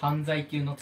犯罪級の